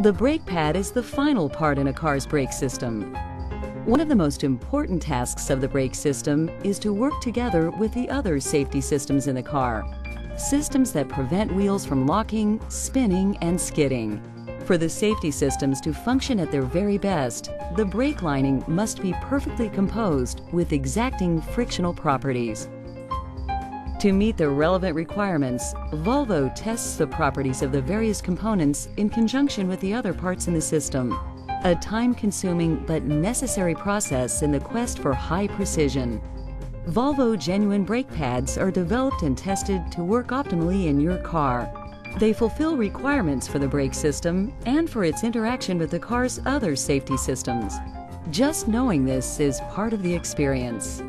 The brake pad is the final part in a car's brake system. One of the most important tasks of the brake system is to work together with the other safety systems in the car. Systems that prevent wheels from locking, spinning, and skidding. For the safety systems to function at their very best, the brake lining must be perfectly composed with exacting frictional properties. To meet the relevant requirements, Volvo tests the properties of the various components in conjunction with the other parts in the system. A time-consuming but necessary process in the quest for high precision. Volvo genuine brake pads are developed and tested to work optimally in your car. They fulfill requirements for the brake system and for its interaction with the car's other safety systems. Just knowing this is part of the experience.